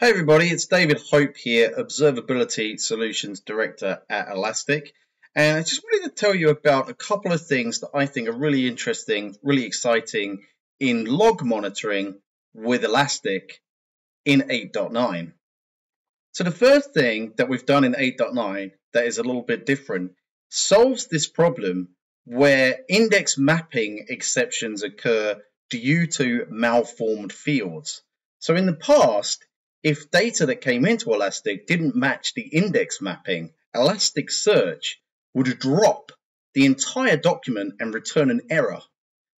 Hey everybody, it's David Hope here, Observability Solutions Director at Elastic. And I just wanted to tell you about a couple of things that I think are really interesting, really exciting in log monitoring with Elastic in 8.9. So the first thing that we've done in 8.9 that is a little bit different solves this problem where index mapping exceptions occur due to malformed fields. So in the past, if data that came into Elastic didn't match the index mapping, Elasticsearch would drop the entire document and return an error.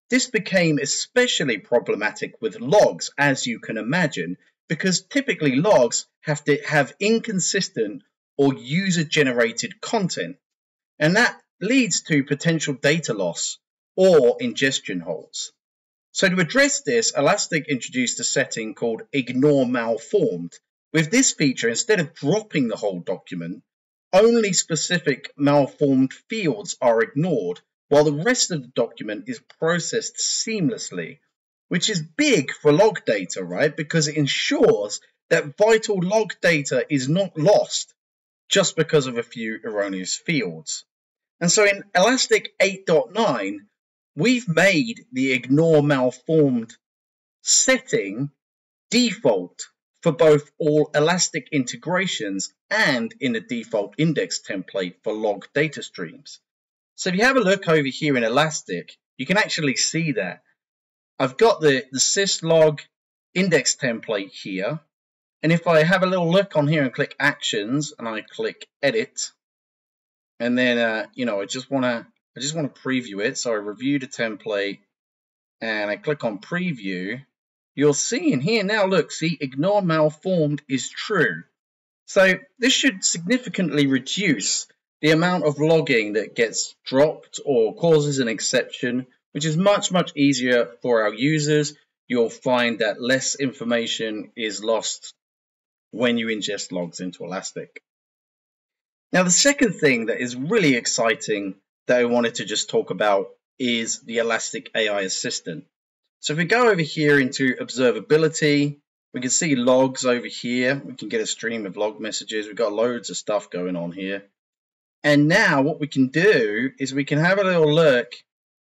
This became especially problematic with logs, as you can imagine, because typically logs have to have inconsistent or user-generated content, and that leads to potential data loss or ingestion holes. So to address this, Elastic introduced a setting called Ignore Malformed. With this feature, instead of dropping the whole document, only specific malformed fields are ignored, while the rest of the document is processed seamlessly, which is big for log data, right? Because it ensures that vital log data is not lost just because of a few erroneous fields. And so in Elastic 8.9, we've made the ignore malformed setting default for both all Elastic integrations and in the default index template for log data streams. So if you have a look over here in Elastic, you can actually see that. I've got the, the syslog index template here. And if I have a little look on here and click actions and I click edit, and then, uh, you know, I just want to I just want to preview it. So I review the template and I click on preview. You'll see in here now, look, see, ignore malformed is true. So this should significantly reduce the amount of logging that gets dropped or causes an exception, which is much, much easier for our users. You'll find that less information is lost when you ingest logs into Elastic. Now, the second thing that is really exciting that I wanted to just talk about is the Elastic AI Assistant. So if we go over here into observability, we can see logs over here. We can get a stream of log messages. We've got loads of stuff going on here. And now what we can do is we can have a little look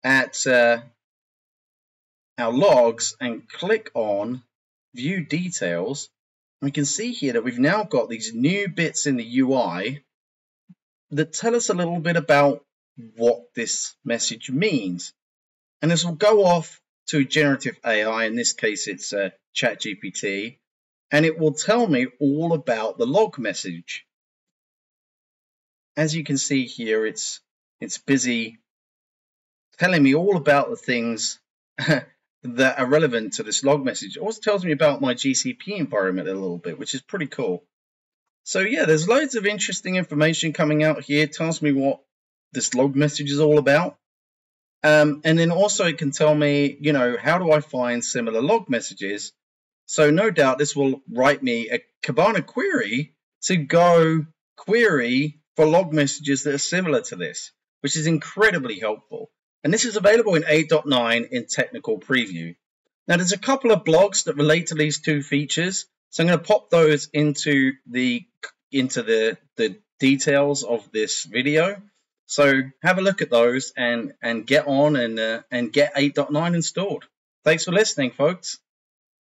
at uh, our logs and click on view details. We can see here that we've now got these new bits in the UI that tell us a little bit about what this message means. And this will go off to generative AI, in this case it's uh, ChatGPT, and it will tell me all about the log message. As you can see here, it's it's busy telling me all about the things that are relevant to this log message. It also tells me about my GCP environment a little bit, which is pretty cool. So yeah, there's loads of interesting information coming out here. It tells me what this log message is all about. Um, and then also it can tell me, you know, how do I find similar log messages? So no doubt this will write me a Kibana query to go query for log messages that are similar to this, which is incredibly helpful. And this is available in 8.9 in technical preview. Now there's a couple of blogs that relate to these two features. So I'm going to pop those into the into the, the details of this video. So have a look at those and, and get on and, uh, and get 8.9 installed. Thanks for listening, folks.